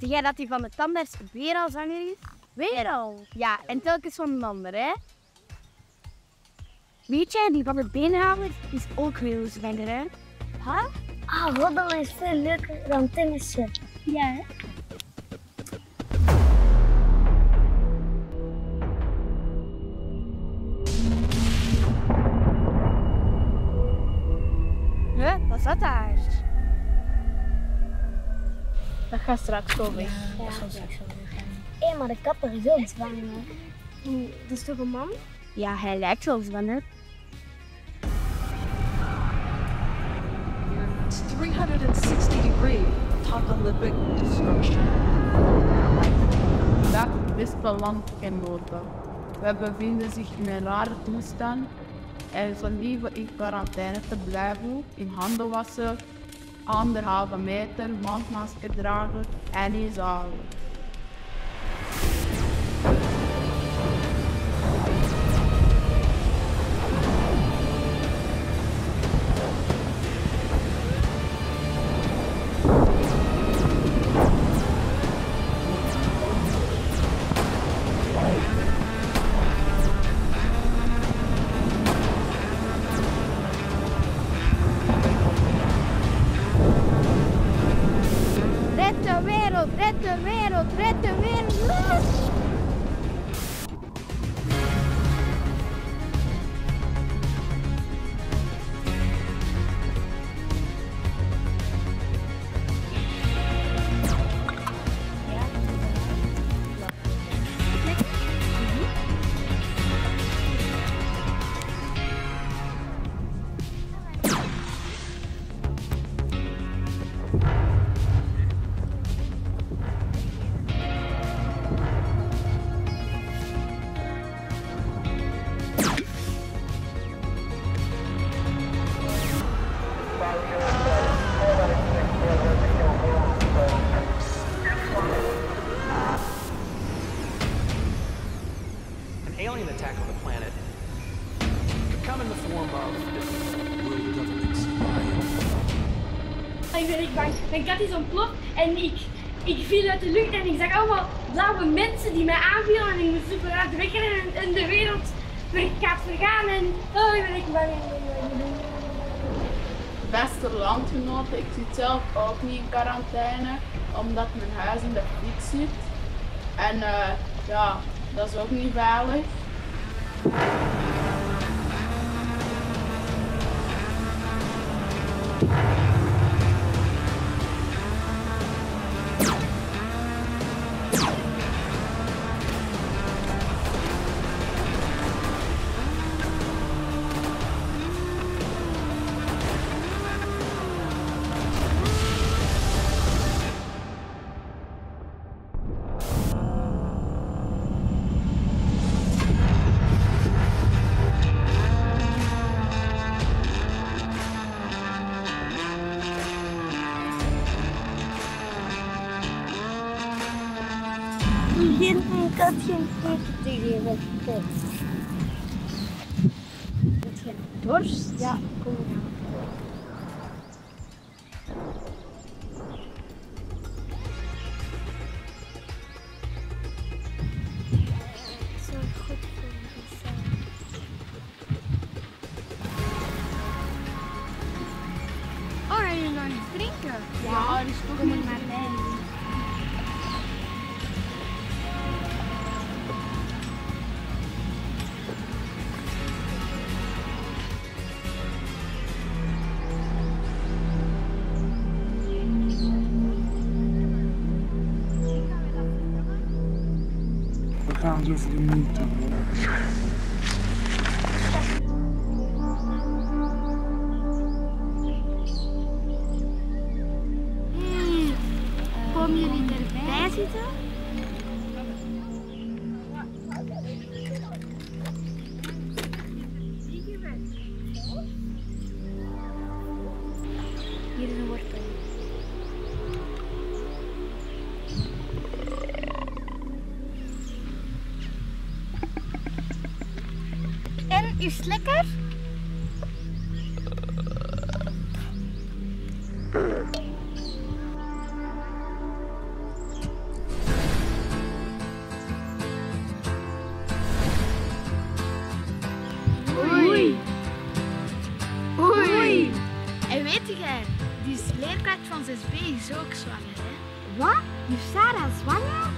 Weet jij dat hij van de tandarts weer al zanger is? Weer al? Ja, en telkens van een ander, hè? Weet jij, die van de beenhouwer is ook weer een zanger, hè? Huh? Ah, roddelen is veel leuker dan tennissen. Ja, hè? Huh? Wat is dat daar? Dat gaat straks zo weg. Hé, maar de kapper is ook zwanger. Dat is toch een man? Ja, hij lijkt wel zwanger. It's 360 degree apocalyptic destruction. Dat is best wel lang genoten. We bevinden zich in een rare toestand en ze liever in quarantaine te blijven, in handen wassen, anderhalve meter, mondmasker dragen en inzalen. Red de wereld, alien attack on the planet could come in the form of world government Ik ben ik bang. Mijn kat is ontploft en ik, ik viel uit de lucht en ik zag allemaal blauwe mensen die mij aanvielen en ik moest super hard wegrennen en, en de wereld gaat vergaan en oh, ik ben ik bang. Beste landgenoten, ik zit zelf ook niet in quarantaine, omdat mijn huis in de fik zit. En eh, ja, dat is ook niet veilig. Thank you. Geen, ik had geen eten te geven. Kijk. Heb je dorst? Ja, kom maar. Oh, ga je nog niet drinken? Ja, die is toch maar gaan. Hmm. Kom jullie erbij zitten? Is het lekker? Oei. Oei. En weet jij, die leerkracht van 6B is ook zwanger, hè? Wat? Is Sarah zwanger?